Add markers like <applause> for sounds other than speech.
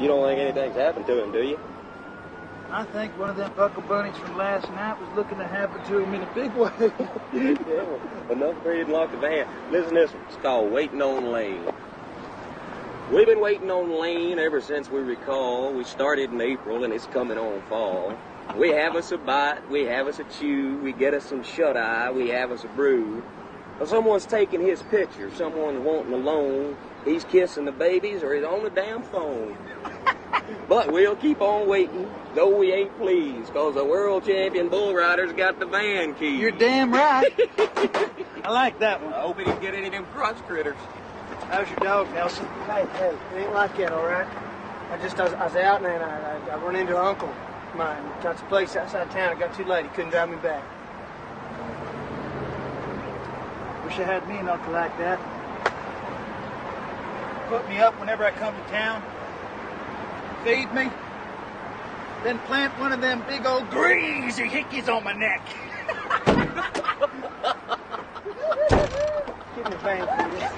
You don't think anything's happened to him, do you? I think one of them buckle bunnies from last night was looking to happen to him in a big way. <laughs> yeah, well, enough for you to lock the van. Listen to this one. It's called Waiting on Lane. We've been waiting on Lane ever since we recall. We started in April and it's coming on fall. We have us a bite, we have us a chew, we get us some shut eye, we have us a brew. Well, someone's taking his picture, someone's wanting a loan, he's kissing the babies or he's on the damn phone. <laughs> but we'll keep on waiting, though we ain't pleased, cause the world champion bull rider's got the van key. You're damn right. <laughs> I like that one. I hope he didn't get any of them crotch critters. How's your dog, Nelson? Hey, hey, it ain't like that, all right? I just, I was, I was out and I, I, I run into an uncle of mine. Got some place outside town. I got too late. He couldn't drive me back. Wish I had me an uncle like that. Put me up whenever I come to town. Feed me. Then plant one of them big old greasy hickeys on my neck. <laughs> Give me a bang for this.